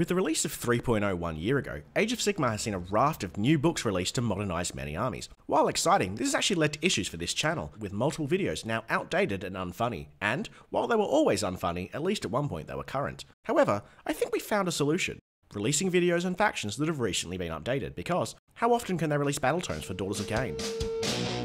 With the release of 3.0 one year ago, Age of Sigmar has seen a raft of new books released to modernise many armies. While exciting, this has actually led to issues for this channel, with multiple videos now outdated and unfunny, and while they were always unfunny, at least at one point they were current. However, I think we found a solution. Releasing videos and factions that have recently been updated, because how often can they release battletomes for Daughters of Khaine?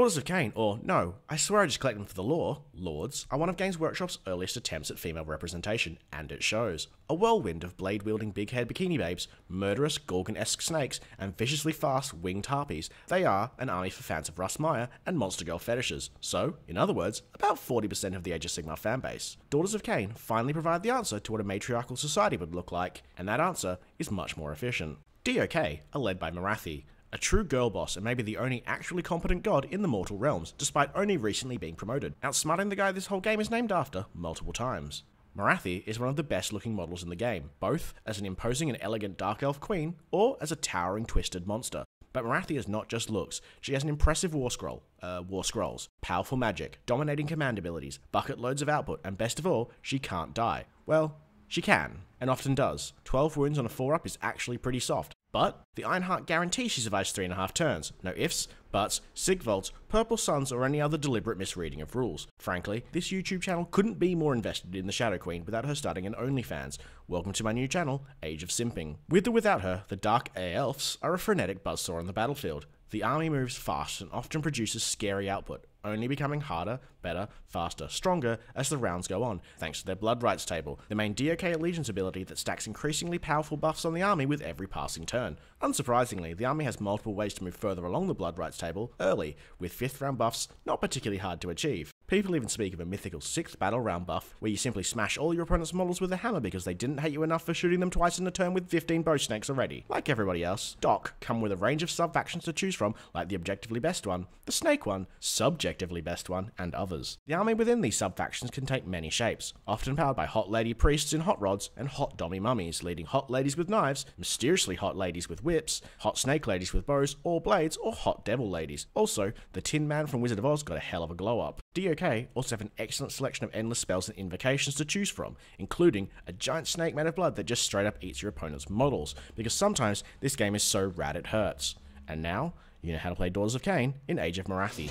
Daughters of Khaine, or no, I swear I just collect them for the lore, Lords, are one of Games Workshop's earliest attempts at female representation, and it shows. A whirlwind of blade wielding big head bikini babes, murderous Gorgon esque snakes, and viciously fast winged harpies, they are an army for fans of Russ Meyer and Monster Girl fetishes. So, in other words, about 40% of the Age of Sigmar fanbase. Daughters of Khaine finally provide the answer to what a matriarchal society would look like, and that answer is much more efficient. DOK are led by Morathi, a true girl boss and maybe the only actually competent god in the mortal realms, despite only recently being promoted, outsmarting the guy this whole game is named after multiple times. Morathi is one of the best looking models in the game, both as an imposing and elegant dark elf queen, or as a towering twisted monster. But Morathi is not just looks, she has an impressive war scroll, uh, war scrolls, powerful magic, dominating command abilities, bucket loads of output, and best of all, she can't die. Well, she can, and often does. 12 wounds on a 4 up is actually pretty soft, but the Ironheart guarantees she survives three and a half turns. No ifs, buts, sigvolts, purple suns, or any other deliberate misreading of rules. Frankly, this YouTube channel couldn't be more invested in the Shadow Queen without her starting an OnlyFans. Welcome to my new channel, Age of Simping. With or without her, the Dark Air Elves are a frenetic buzzsaw on the battlefield. The army moves fast and often produces scary output, only becoming harder, better, faster, stronger as the rounds go on, thanks to their blood rites table, the main DOK allegiance ability that stacks increasingly powerful buffs on the army with every passing turn. Unsurprisingly, the army has multiple ways to move further along the blood rites table early, with 5th round buffs not particularly hard to achieve. People even speak of a mythical 6th battle round buff, where you simply smash all your opponent's models with a hammer because they didn't hate you enough for shooting them twice in a turn with 15 bow snakes already. Like everybody else, DOK come with a range of sub factions to choose from, like the objectively best one, the snake one, subjectively best one, and others. The army within these sub factions can take many shapes, often powered by hot lady priests in hot rods and hot dommy mummies, leading hot ladies with knives, mysteriously hot ladies with whips, hot snake ladies with bows or blades, or hot devil ladies. Also, the Tin Man from Wizard of Oz got a hell of a glow up. DOK also have an excellent selection of endless spells and invocations to choose from, including a giant snake made of blood that just straight up eats your opponent's models, because sometimes this game is so rad it hurts. And now, you know how to play Daughters of Khaine in Age of Morathi.